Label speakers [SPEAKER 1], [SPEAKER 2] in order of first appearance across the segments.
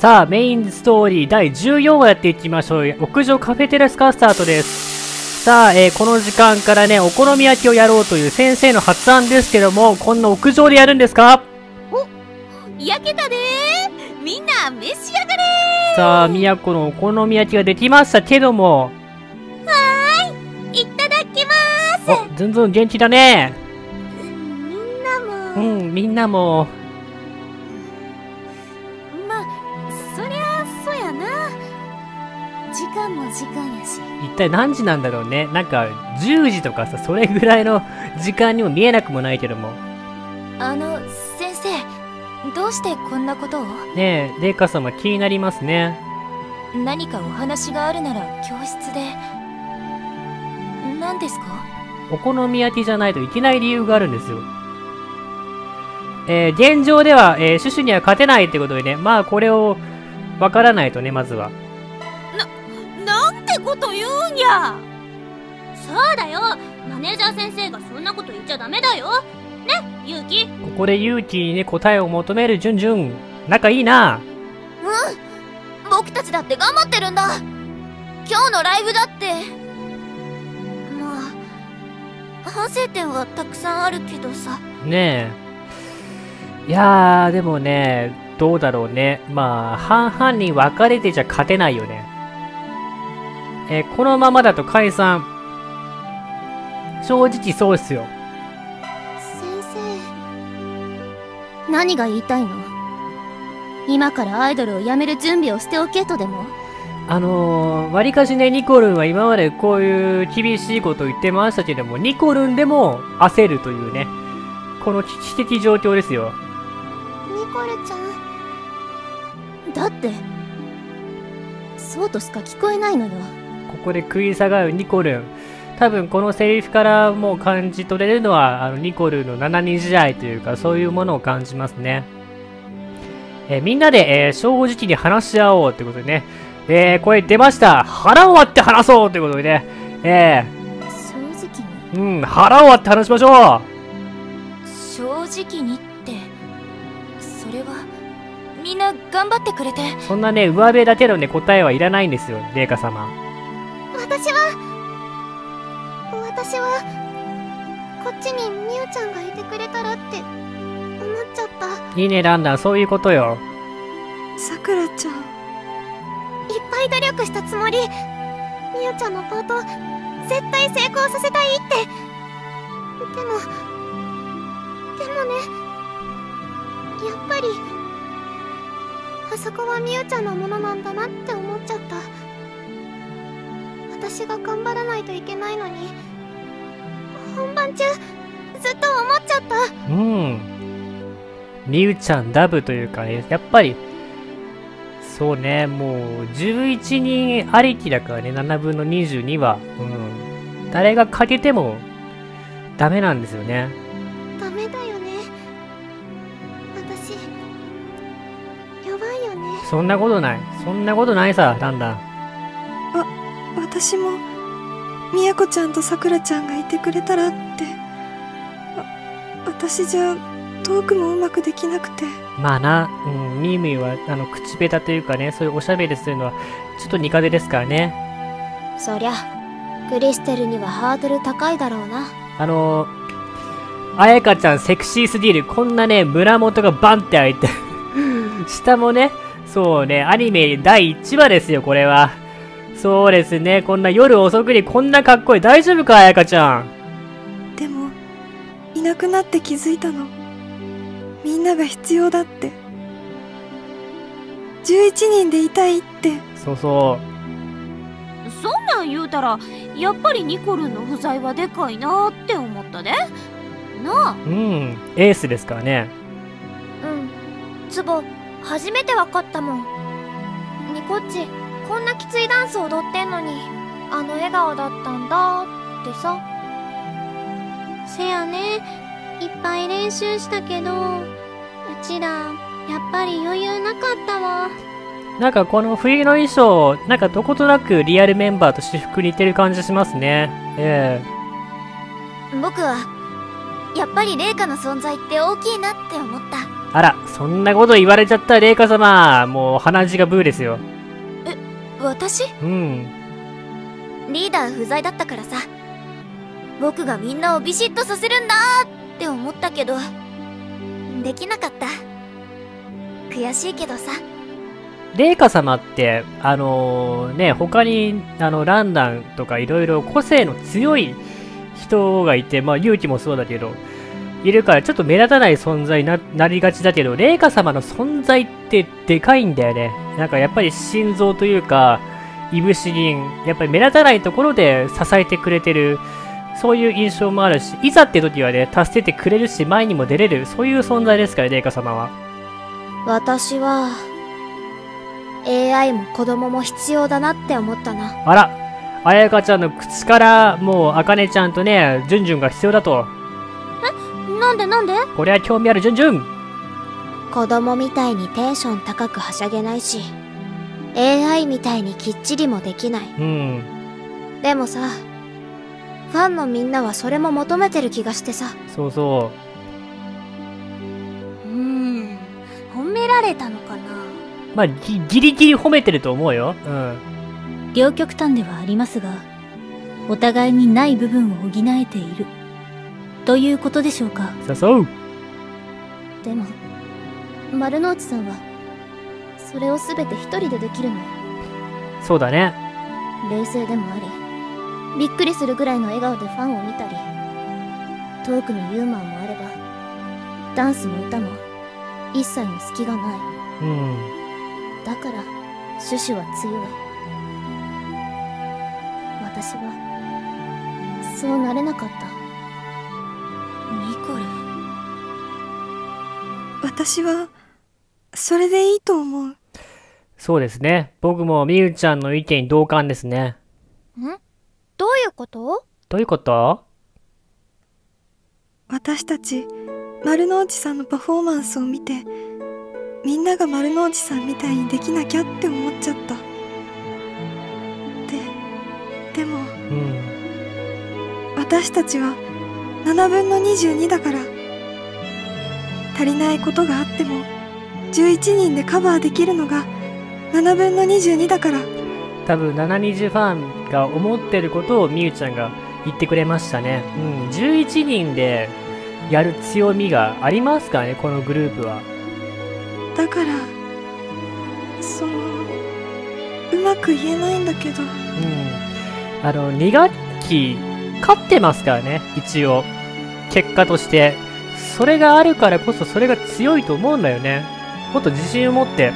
[SPEAKER 1] さあ、メインストーリー第14話やっていきましょう。屋上カフェテラスカスタートです。さあ、えーこの時間からね、お好み焼きをやろうという先生の発案ですけども、こんな屋上でやるんですか？
[SPEAKER 2] 焼けたでー。みんな召し上がれ
[SPEAKER 1] さあ、宮古のお好み焼きができましたけども、
[SPEAKER 2] いただきま
[SPEAKER 1] お、ずんずん元気だね。
[SPEAKER 2] すみんな
[SPEAKER 1] う
[SPEAKER 2] も、
[SPEAKER 1] ん、みんなも、体何時なんだろうね。なんか、10時とかさ、それぐらいの時間にも見えなくもないけども。
[SPEAKER 2] あの先生どうしてこんなことを？
[SPEAKER 1] ねえ、レイカ様気になりますね。
[SPEAKER 2] 何かお話があるなら教室で何ですか？
[SPEAKER 1] お好み焼きじゃないといけない理由があるんですよ。えー、現状では、えー、シュシュには勝てないってことでね、まあこれをわからないとね、まずは。
[SPEAKER 2] てこと言うんやそうだよマネージャー先生がそんなこと言っちゃダメだよねゆうき
[SPEAKER 1] ここで勇気にね、答えを求めるジュンジュン。仲いいな。
[SPEAKER 2] うん僕たちだって頑張ってるんだ今日のライブだってまあ反省点はたくさんあるけどさ
[SPEAKER 1] ねえ。いやー、でもね、どうだろうね。まあ、半々に分かれてじゃ勝てないよね。えーこのままだと解散。正直そうっすよ。
[SPEAKER 2] 先生何が言いたいの？今からアイドルを辞める準備をしておけとでも？
[SPEAKER 1] あのー、割かしね、ニコルンは今までこういう厳しいことを言ってましたけども、ニコルンでも焦るというね、この危機的状況ですよ。
[SPEAKER 2] ニコルちゃんだってそうとしか聞こえないのよ
[SPEAKER 1] ここで食い下がるニコルン。多分このセリフからもう感じ取れるのは、あの、ニコルンの7人時代というか、そういうものを感じますね。えーみんなで、えー正直に話し合おうってことでね、えー、これ出ました腹を割って話そうってことでね、え
[SPEAKER 2] 正直に？
[SPEAKER 1] ー、うん、腹を割って話しましょ
[SPEAKER 2] 正直にってそれはみんな頑張ってくれて
[SPEAKER 1] うそんなね、上辺だけのね、答えはいらないんですよ、レイカ様。
[SPEAKER 2] 私は私はこっちにみゆちゃんがいてくれたらって思っちゃった。
[SPEAKER 1] いいね、ランダン、そういうことよ。
[SPEAKER 3] さくらちゃん
[SPEAKER 2] いっぱい努力したつもり。みゆちゃんのパート絶対成功させたいって。でもでもねやっぱりあそこはみゆちゃんのものなんだなって思私が頑張らないといけないのに本番中ずっと思っちゃった
[SPEAKER 1] うん。みゆちゃんダブというかね、やっぱり、そうね、もう、11人ありきだからね、7分の22は。うん。誰が欠けても、ダメなんですよね。
[SPEAKER 2] ダメだよね私弱いよね
[SPEAKER 1] そんなことない。そんなことないさ、ランダン。
[SPEAKER 3] 私もみやこちゃんとさくらちゃんがいてくれたらってわ私じゃトークもうまくできなくて
[SPEAKER 1] まあな、うん、ミーミーは、あの、口下手というかね、そういうおしゃべりするのは、ちょっと苦手ですからね。
[SPEAKER 2] そりゃクリステルにはハードル高いだろうな
[SPEAKER 1] あのー、あやかちゃんセクシーすぎる。こんなね、胸元がバンって開いて。下もね、そうね、アニメ第1話ですよ、これは。そうですね、こんな夜遅くにこんなかっこいい。大丈夫か、あやかちゃん？
[SPEAKER 3] でもいなくなって気づいたの。みんなが必要だって。11人でいたいって。
[SPEAKER 1] そうそ
[SPEAKER 4] そんなん言うたらやっぱりニコルンの不在はでかいなって思ったで。なあ。
[SPEAKER 1] う。うん、エースですからね。
[SPEAKER 2] うん。ツボ初めてわかったもん。ニコッチこんなきついダンス踊ってんのにあの笑顔だったんだってさせやねいっぱい練習したけどうちらやっぱり余裕なかったわ
[SPEAKER 1] なんかこの冬の衣装、なんかどことなくリアルメンバーと私服似てる感じしますね。え
[SPEAKER 2] 僕はやっぱり麗華の存在って大きいなって思った
[SPEAKER 1] あら、そんなこと言われちゃったレイカ様。もう鼻血がブーですよ。
[SPEAKER 2] 私？
[SPEAKER 1] うん。
[SPEAKER 2] リーダー不在だったからさ。僕がみんなをビシッとさせるんだって思ったけどできなかった。悔しいけどさ。
[SPEAKER 1] レイカ様って、あのね、他に、あの、ランダンとかいろいろ個性の強い人がいて、まあ、勇気もそうだけど、いるからちょっと目立たない存在にななりがちだけど、レイカ様の存在ってでかいんだよね。なんかやっぱり心臓というか、いぶし銀、やっぱり目立たないところで支えてくれてる、そういう印象もあるし、いざって時はね、助けてくれるし、前にも出れる、そういう存在ですから、レイカ様は。
[SPEAKER 2] 私は AI も子供も必要だなって思ったな
[SPEAKER 1] あら、あやかちゃんの口から、もう、あかねちゃんとね、ジュンジュンが必要だと。
[SPEAKER 2] なんでなんで？
[SPEAKER 1] こりゃ興味あるジュンジュン
[SPEAKER 2] 子供みたいにテンション高くはしゃげないし AI みたいにきっちりもできない
[SPEAKER 1] うん。
[SPEAKER 2] でもさファンのみんなはそれも求めてる気がしてさ
[SPEAKER 1] そうそう
[SPEAKER 4] ーん褒められたのかな？
[SPEAKER 1] う。まあ、ぎギリギリ褒めてると思うよ。うん。
[SPEAKER 5] 両極端ではありますが、お互いにない部分を補えている。ということでしょうか？
[SPEAKER 1] そう。
[SPEAKER 2] でも丸の内さんはそれを全て一人でできるの
[SPEAKER 1] そうだね。
[SPEAKER 2] 冷静でもありびっくりするぐらいの笑顔でファンを見たりトークのユーモアもあればダンスも歌も一切の隙がない
[SPEAKER 1] うん。
[SPEAKER 2] だからシュシュは強い私はそうなれなかった
[SPEAKER 4] ニコル
[SPEAKER 3] 私は、それでいいと思う。
[SPEAKER 1] そうですね。僕もみゆちゃんの意見に同感ですね。
[SPEAKER 2] どういうこと？
[SPEAKER 1] どういうこと？
[SPEAKER 3] 私たち、丸の内さんのパフォーマンスを見て、みんなが丸の内さんみたいにできなきゃって思っちゃった。で、でも、
[SPEAKER 1] うん。
[SPEAKER 3] 私たちは7分の22だから足りないことがあっても11人でカバーできるのが7分の22だから
[SPEAKER 1] 多分、720ファンが思ってることをみゆちゃんが言ってくれましたね。うん。11人でやる強みがありますからね、このグループは。
[SPEAKER 3] だからそのうまく言えないんだけど
[SPEAKER 1] うん。あの、2学期、勝ってますからね、一応。結果として。それがあるからこそ、それが強いと思うんだよね。もっと自信を持って、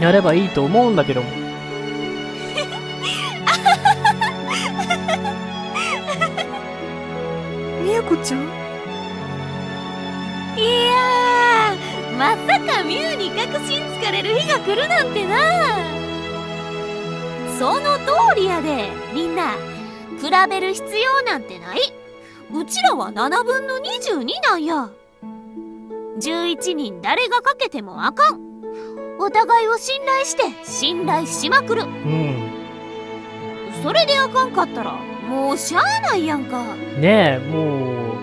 [SPEAKER 1] やればいいと思うんだけども。
[SPEAKER 3] みやこちゃん？
[SPEAKER 4] いやーまさかミュウに確信つかれる日が来るなんてなその通りやでみんな比べる必要なんてないうちらは7分の22なんや11人誰がかけてもあかんお互いを信頼して信頼しまくる
[SPEAKER 1] うん。
[SPEAKER 4] それであかんかったらもうしゃあないやんか
[SPEAKER 1] ねえ、もう、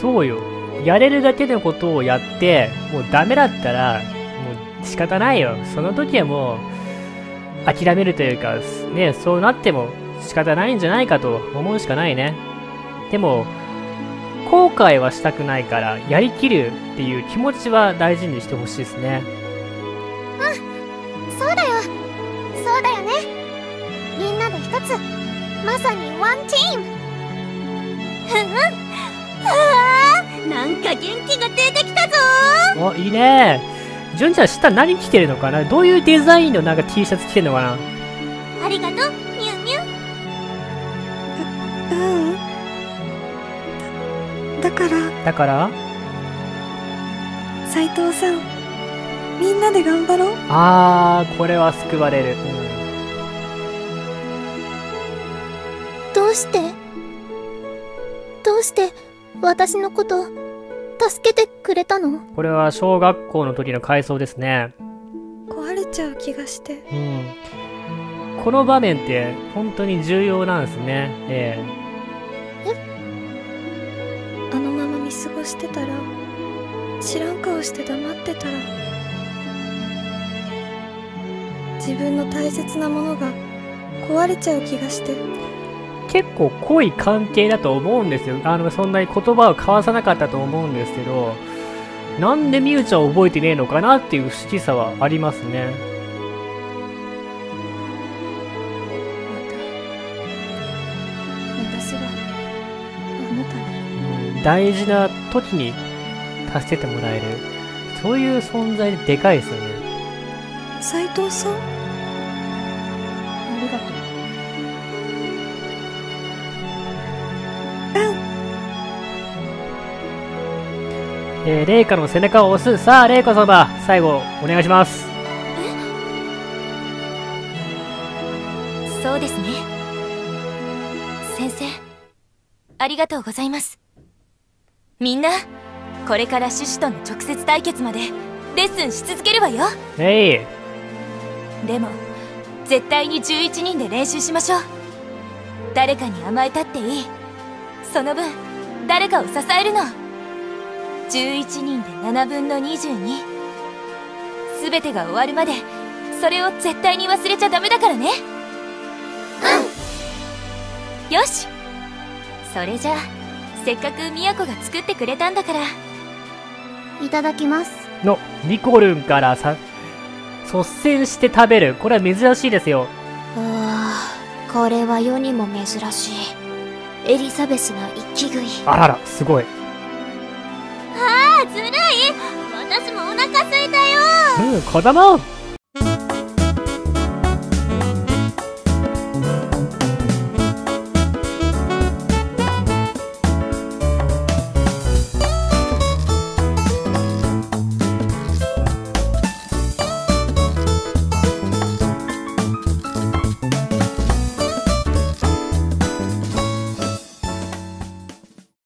[SPEAKER 1] そうよ。やれるだけのことをやって、もうダメだったら、もう仕方ないよ。その時はもう、諦めるというか、ね、そうなっても仕方ないんじゃないかと思うしかないね。でも、後悔はしたくないから、やりきるっていう気持ちは大事にしてほしいですね。
[SPEAKER 2] そうだよ。そうだよね。みんなで一つまさにワンチーム。
[SPEAKER 4] なんか元気が出てきたぞ。
[SPEAKER 1] お、いいね。じゅんちゃん下何着てるのかな？どういうデザインのなんか T シャツ着てるのかな？
[SPEAKER 4] ありがとう
[SPEAKER 3] だだから？斉藤さんみんなで頑張ろう
[SPEAKER 1] あー、これは救われる。
[SPEAKER 2] どうして？どうして私のこと助けてくれたの？
[SPEAKER 1] これは小学校の時の回想ですね。
[SPEAKER 3] 壊れちゃう気がして
[SPEAKER 1] うん。この場面って本当に重要なんですね。え
[SPEAKER 3] あのまま見過ごしてたら知らん顔して黙ってたら自分の大切なものが壊れちゃう気がして
[SPEAKER 1] 結構濃い関係だと思うんですよ。あの、そんなに言葉を交わさなかったと思うんですけど、なんでみゆちゃん覚えてねえのかなっていう不思議さはありますね。大事な時に助けてもらえる。そういう存在ででかいですよね。
[SPEAKER 3] 斎藤さん？
[SPEAKER 6] ありがとう。
[SPEAKER 1] えー、レイカの背中を押す。さあ、レイカ様、最後、お願いします。
[SPEAKER 7] そうですね先生ありがとうございますみんなこれからシュシュとの直接対決までレッスンし続けるわよ。
[SPEAKER 1] えい。
[SPEAKER 7] でも絶対に11人で練習しましょう。誰かに甘えたっていい。その分誰かを支えるの。11人で7分の22全てが終わるまでそれを絶対に忘れちゃダメだからね。うん。よし。それじゃあせっかくみやこが作ってくれたんだから。
[SPEAKER 2] いただきます。
[SPEAKER 1] の、ニコルンからさ、率先して食べる。これは珍しいですよ。
[SPEAKER 2] うわぁこれは世にも珍しい。エリザベスの一気食い。
[SPEAKER 1] あらら、すごい。
[SPEAKER 7] あずるい。私もお腹すいたよ。
[SPEAKER 1] うん、子供